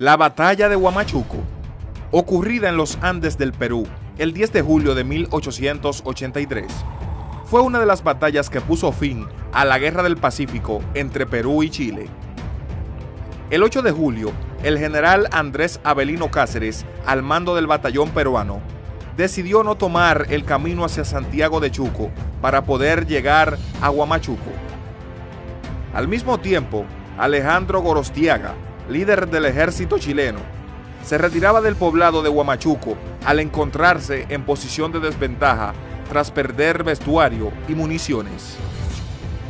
La batalla de Huamachuco, ocurrida en los Andes del Perú el 10 de julio de 1883, fue una de las batallas que puso fin a la Guerra del Pacífico entre Perú y Chile. El 8 de julio, el general Andrés Avelino Cáceres, al mando del batallón peruano, decidió no tomar el camino hacia Santiago de Chuco para poder llegar a Huamachuco. Al mismo tiempo, Alejandro Gorostiaga, líder del ejército chileno, se retiraba del poblado de Huamachuco al encontrarse en posición de desventaja tras perder vestuario y municiones.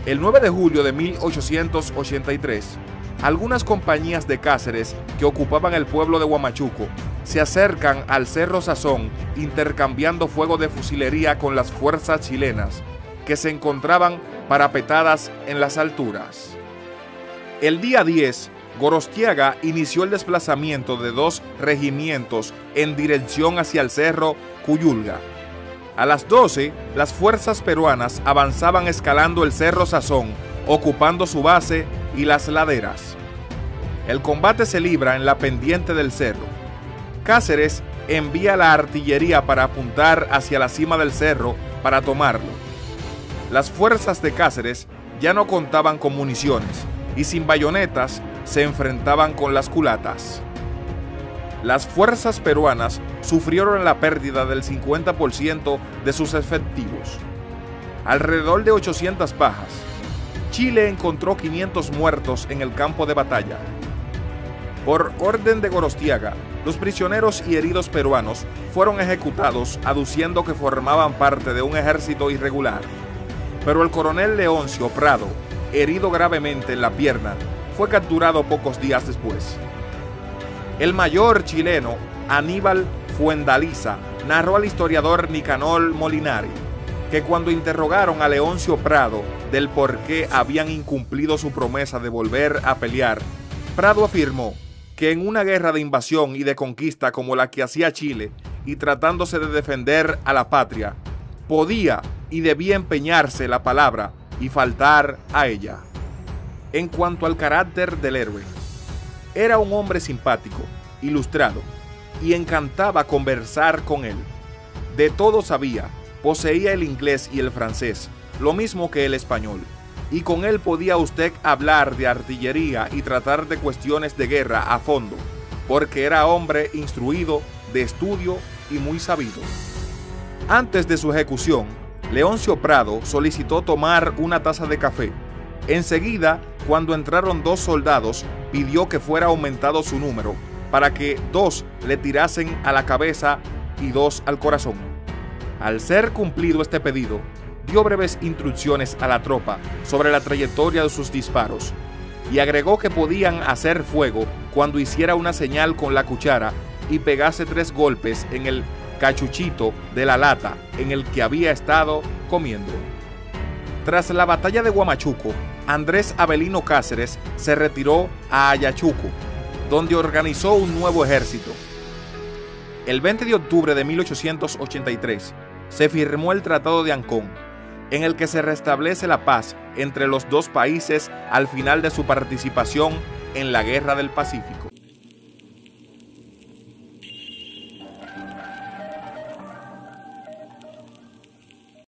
El 9 de julio de 1883, algunas compañías de Cáceres que ocupaban el pueblo de Huamachuco se acercan al Cerro Sazón intercambiando fuego de fusilería con las fuerzas chilenas que se encontraban parapetadas en las alturas. El día 10, Gorostiaga inició el desplazamiento de dos regimientos en dirección hacia el cerro Cuyulga. A las 12, las fuerzas peruanas avanzaban escalando el cerro Sazón, ocupando su base y las laderas. El combate se libra en la pendiente del cerro. Cáceres envía la artillería para apuntar hacia la cima del cerro para tomarlo. Las fuerzas de Cáceres ya no contaban con municiones y sin bayonetas se enfrentaban con las culatas. Las fuerzas peruanas sufrieron la pérdida del 50% de sus efectivos, alrededor de 800 bajas. Chile encontró 500 muertos en el campo de batalla. Por orden de Gorostiaga, los prisioneros y heridos peruanos fueron ejecutados aduciendo que formaban parte de un ejército irregular. Pero el coronel Leoncio Prado, herido gravemente en la pierna, fue capturado pocos días después. El mayor chileno, Aníbal Fuendaliza, narró al historiador Nicanor Molinari que cuando interrogaron a Leoncio Prado del por qué habían incumplido su promesa de volver a pelear, Prado afirmó que en una guerra de invasión y de conquista como la que hacía Chile y tratándose de defender a la patria, podía y debía empeñarse la palabra y faltar a ella. En cuanto al carácter del héroe, era un hombre simpático, ilustrado, y encantaba conversar con él. De todo sabía, poseía el inglés y el francés, lo mismo que el español, y con él podía usted hablar de artillería y tratar de cuestiones de guerra a fondo, porque era hombre instruido, de estudio y muy sabido. Antes de su ejecución, Leoncio Prado solicitó tomar una taza de café. Enseguida cuando entraron dos soldados, pidió que fuera aumentado su número para que dos le tirasen a la cabeza y dos al corazón. Al ser cumplido este pedido, dio breves instrucciones a la tropa sobre la trayectoria de sus disparos y agregó que podían hacer fuego cuando hiciera una señal con la cuchara y pegase tres golpes en el cachuchito de la lata en el que había estado comiendo. Tras la batalla de Guamachuco, Andrés Avelino Cáceres se retiró a Ayachuco, donde organizó un nuevo ejército. El 20 de octubre de 1883 se firmó el Tratado de Ancón, en el que se restablece la paz entre los dos países al final de su participación en la Guerra del Pacífico.